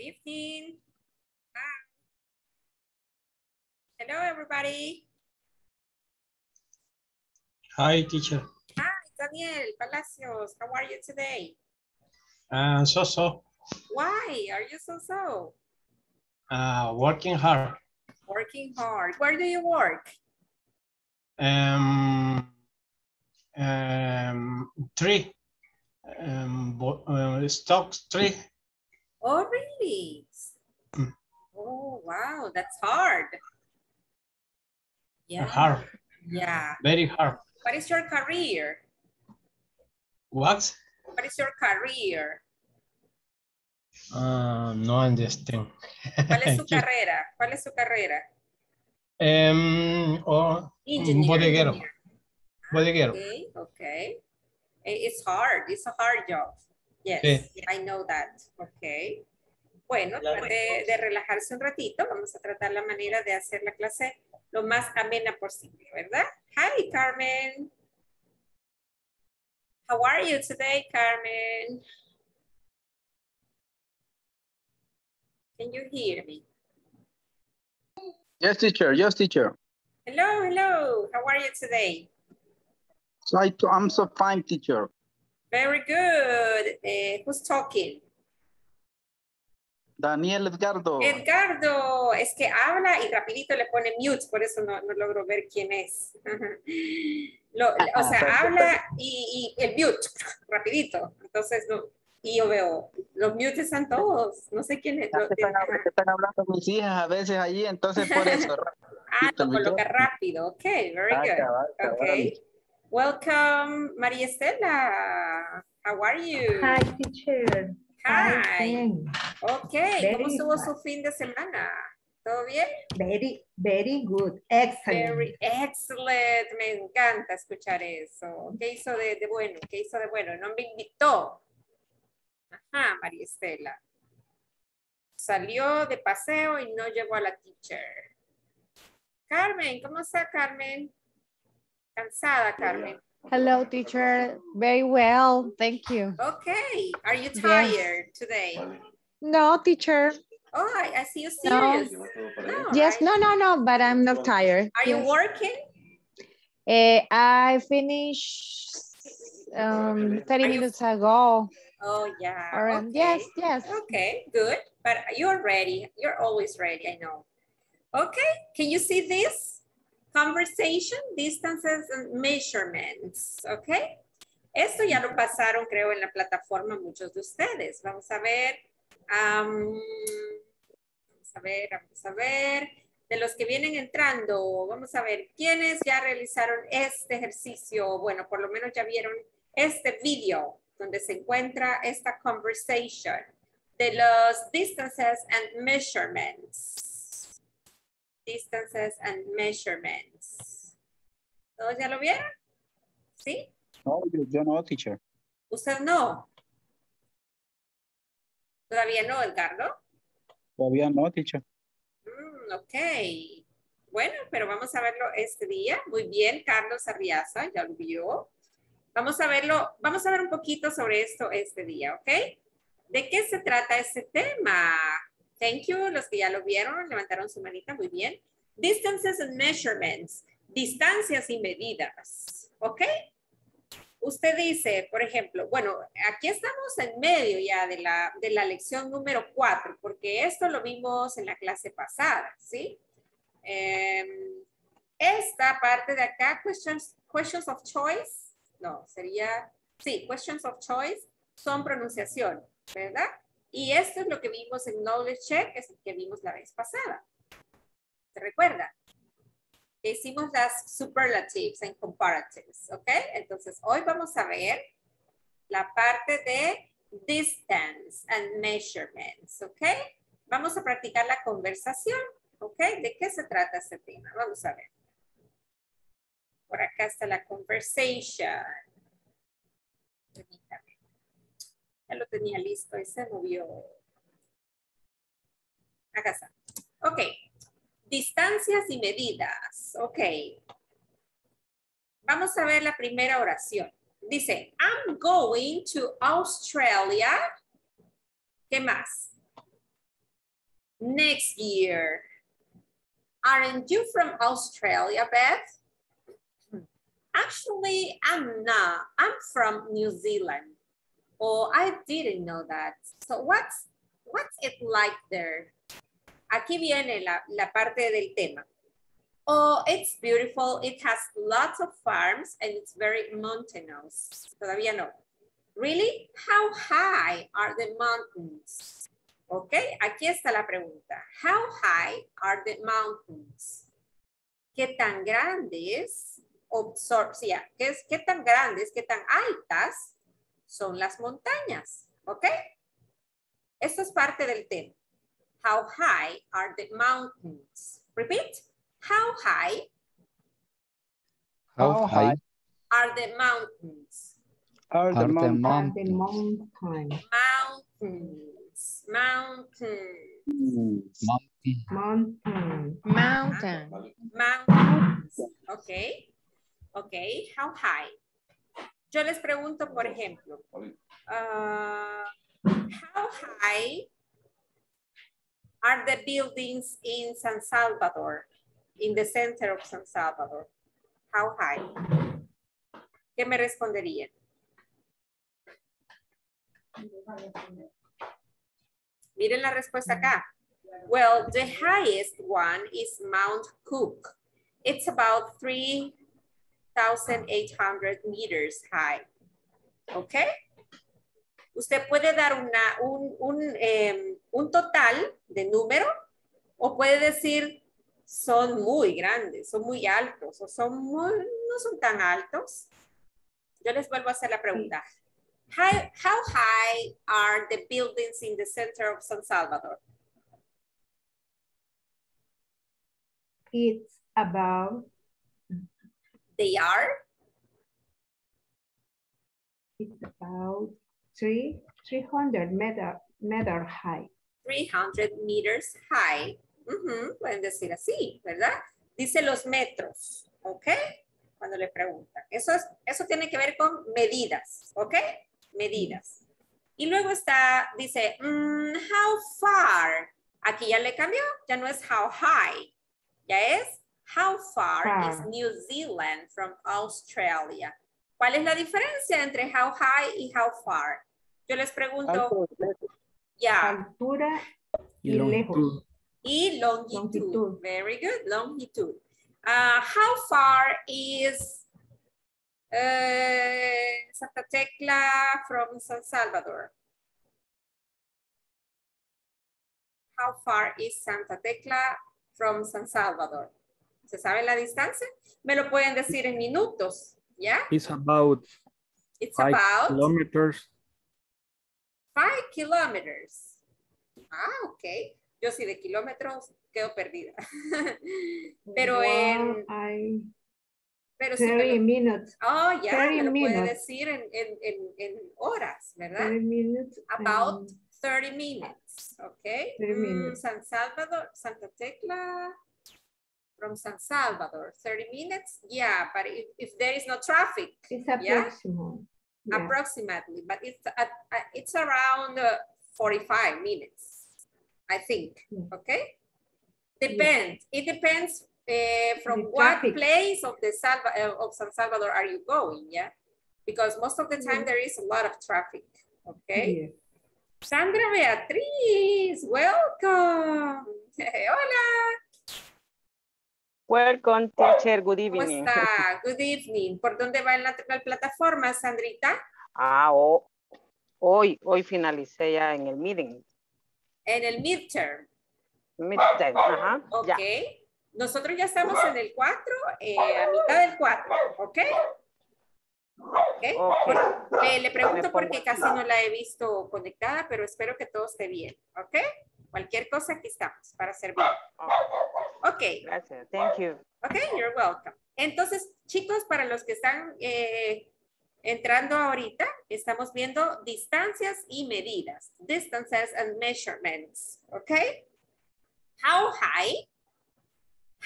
evening. Hi. Hello, everybody. Hi, teacher. Hi, Daniel Palacios. How are you today? Uh, so, so, Why are you so so? uh, working hard. Working hard. Where do you work? Um, um, three, um, uh, stocks, three. Oh, really? Mm. Oh, wow, that's hard. Yeah. Hard, Yeah. very hard. What is your career? What? What is your career? Uh, no understand. ¿Cuál es su carrera? ¿Cuál es su carrera? Um, or Engineer. bodeguero, engineer. bodeguero. Okay, okay. Eh, It's hard, it's a hard job. Yes, Sí. I know that. Okay. Bueno, trate de relajarse un ratito. Vamos a tratar la manera de hacer la clase lo más amena posible, ¿verdad? Hi, Carmen. How are you today, Carmen? Can you hear me? Yes, teacher. Yes, teacher. Hello, hello. How are you today? So I, I'm so fine, teacher. Very good. Eh, who's talking? Daniel Edgardo. Edgardo, es que habla y rapidito le pone mute, por eso no, no logro ver quién es. Lo- o sea, habla y, y el mute, rapidito. Entonces, no, y yo veo, los mutes están todos, no sé quién es. Ya lo- están, están hablando mis hijas a veces allí, entonces por eso. ah, lo coloca rápido, ok, very Ah, good. Okay. Welcome, María Estela. How are you? Hi, teacher. Hi. Fine. Ok, ¿cómo estuvo su fin de semana? ¿Todo bien? Very, very good. Excellent. Very excellent. Me encanta escuchar eso. ¿Qué hizo de, de bueno? ¿Qué hizo de bueno? No me invitó. Ajá, María Estela. Salió de paseo y no llegó a la teacher. Carmen, ¿cómo está Carmen? Cansada, Carmen. Hello, teacher. Very well, thank you. Okay. Are you tired today? No, teacher. Oh, I, I see you No. serious. No, Yes, I- no, no, no, but I'm not tired. Are you working? Eh, I finished um, 30 Are you- minutes ago. Oh, yeah. Or, um, okay. Yes, yes. Okay, good. But you're ready. You're always ready, I know. Okay, can you see this? Conversation, distances and measurements. Okay. Esto ya lo pasaron, creo, en la plataforma muchos de ustedes. Vamos a ver. am, vamos a ver, vamos a ver. De los que vienen entrando, vamos a ver quiénes ya realizaron este ejercicio. Bueno, por lo menos ya vieron este video donde se encuentra esta conversation de los distances and measurements. Distances and measurements. ¿Todos ya lo vieron? ¿Sí? No, yo, yo no, teacher. ¿Usted no? ¿Todavía no, Edgardo? Todavía no, teacher. Mm, ok. Bueno, pero vamos a verlo este día. Muy bien, Carlos Arriaza, ya lo vio. Vamos a verlo, vamos a ver un poquito sobre esto este día, ¿ok? ¿De qué se trata este tema? Thank you, los que ya lo vieron, levantaron su manita, muy bien. Distances and measurements, distancias y medidas, ¿ok? Usted dice, por ejemplo, bueno, aquí estamos en medio ya de la, de la lección número cuatro, porque esto lo vimos en la clase pasada, ¿sí? Em, esta parte de acá, questions, questions of choice, no, sería, sí, questions of choice son pronunciación, ¿verdad? Y esto es lo que vimos en Knowledge Check, es el que vimos la vez pasada. ¿Se recuerda? Hicimos las superlatives and comparatives, ¿ok? Entonces, hoy vamos a ver la parte de distance and measurements, ¿ok? Vamos a practicar la conversación, ¿ok? ¿De qué se trata este tema? Vamos a ver. Por acá está la conversation. Lo tenía listo y se movió. Acá está. Ok. Distancias y medidas. Ok. Vamos a ver la primera oración. Dice, I'm going to Australia. ¿Qué más? Next year. Aren't you from Australia, Beth? Actually, I'm not. I'm from New Zealand. Oh, I didn't know that. So what's, what's it like there? Aquí viene la, la parte del tema. Oh, it's beautiful. It has lots of farms and it's very mountainous. Todavía no. Really? How high are the mountains? Ok, aquí está la pregunta. How high are the mountains? ¿Qué tan grandes? Obsor sí, ¿qué, es, ¿Qué tan grandes, qué tan altas son las montañas? ¿Ok? Esto es parte del tema. How high are the mountains? Repeat. How high How high are the mountains? are Are the mountains? And the mountain, Mountains. Mountains. mountain, Mountain. Mountains. Ok. Ok. How high? Yo les pregunto, por ejemplo, uh, how high are the buildings in San Salvador, in the center of San Salvador? How high? ¿Qué me responderían? Miren la respuesta acá. Well, the highest one is Mount Cook. It's about 3,800 meters high. ¿Ok? Usted puede dar una, un, un, em, un total de número o puede decir son muy grandes, son muy altos o son muy, no son tan altos. Yo les vuelvo a hacer la pregunta. How, how high are the buildings in the center of San Salvador? it's about, They are it's about three, 300 meter, meter high. 300 meters high. Pueden decir así, ¿verdad? Dice los metros, ¿ok? Cuando le preguntan. Eso, es, eso tiene que ver con medidas, ¿ok? Medidas. Y luego está, dice, mm, how far. Aquí ya le cambió, ya no es how high, ya es how far is New Zealand from Australia. ¿Cuál es la diferencia entre how high y how far? Yo les pregunto, Alto, ya, Altura Y y longitud. lejos. y longitud. Longitud. Very good, longitud. Uh, how far is uh, Santa Tecla from San Salvador? How far is Santa Tecla from San Salvador? ¿Se sabe la distancia? Me lo pueden decir en minutos, ¿ya? It's about It's five about kilometers. five kilometers. Ah, ok. Yo sí de kilómetros quedo perdida. Pero en, Well, I, pero sí me 30 lo- minutes, oh, ya, me 30 lo puede minutes. decir en, en, en, en horas, ¿verdad? 30 minutes. About and 30 minutes, okay? 30 Mm, minutes. San Salvador, Santa Tecla, from San Salvador, 30 minutes? Yeah, but if, if there is no traffic, It's Yeah? Yeah. approximately, but it's, at, at- it's around uh, 45 minutes, I think, Yeah. okay? Depends, it depends uh, from what place of the Salva, uh, of San Salvador are you going, yeah? Because most of the time Yeah. there is a lot of traffic, okay? Sandra Beatriz, welcome. Welcome, teacher. Good ¿cómo evening. está? Good evening. ¿Por dónde va en la, la plataforma, Sandrita? Ah, oh, hoy, hoy finalicé ya en el meeting. En el midterm. Midterm, ajá, Ok. ya. Nosotros ya estamos en el 4, eh, a mitad del 4, ¿ok? Ok. Ok. Le, le pregunto porque casi no la he visto conectada, pero espero que todo esté bien, ¿ok? Cualquier cosa aquí estamos para servir. Ok, Gracias. Thank you. ok, you're welcome. Entonces, chicos, para los que están eh, entrando ahorita, estamos viendo distancias y medidas. Distances and measurements, ¿ok? How high,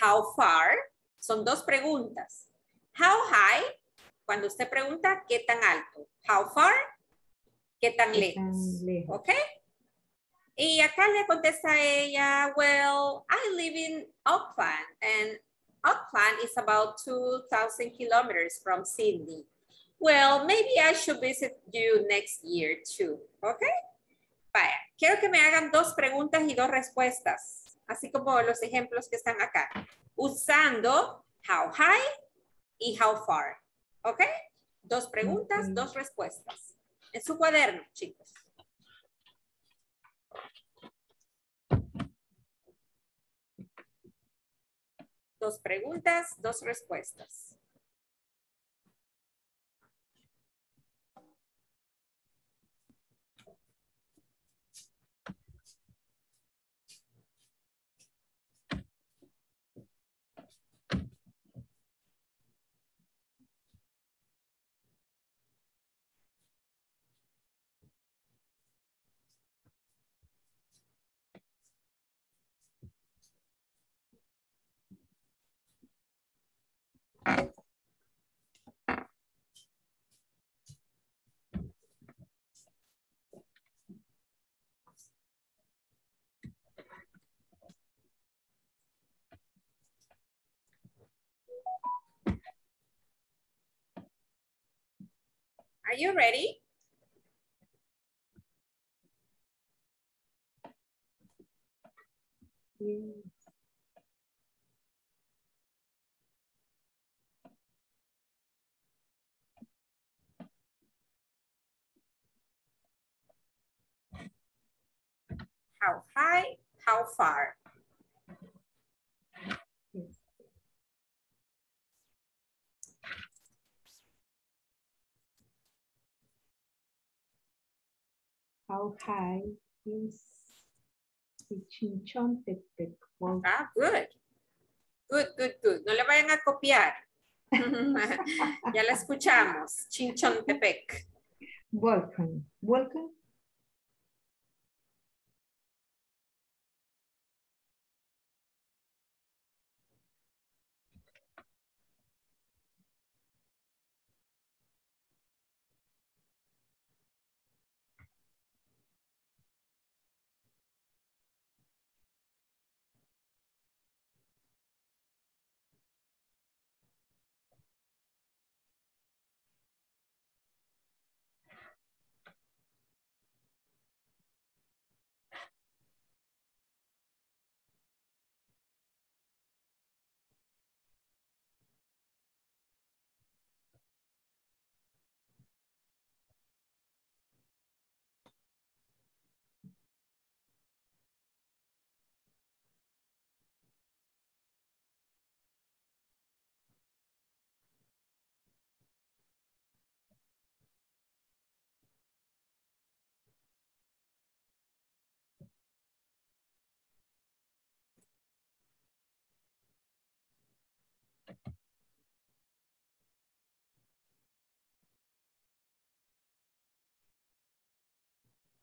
how far, son dos preguntas. How high, cuando usted pregunta qué tan alto. How far, qué tan Qué lejos. tan lejos. ¿Ok? Y acá le contesta ella, well, I live in Auckland and Auckland is about 2,000 kilometers from Sydney. Well, maybe I should visit you next year too, okay? Vaya, quiero que me hagan dos preguntas y dos respuestas, así como los ejemplos que están acá, usando how high y how far, ¿ok? Dos preguntas, dos respuestas. En su cuaderno, chicos. Dos preguntas, dos respuestas. Are you ready? How high, how far? How high is the Chinchontepec? Ah, good. Good, good, good. No le vayan a copiar. ya la escuchamos. Chinchontepec. Volcan. Volcan?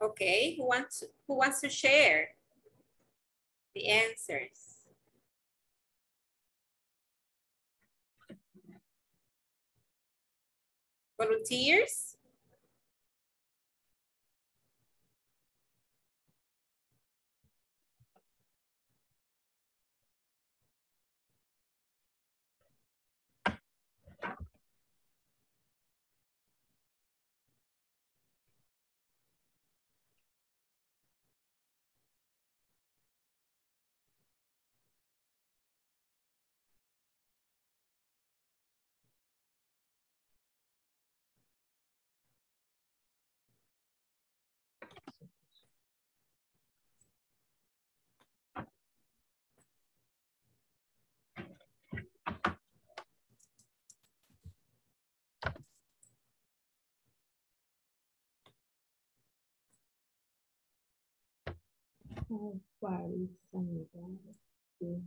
Okay, who wants, who wants to share the answers? Volunteers? How far is San Miguel? to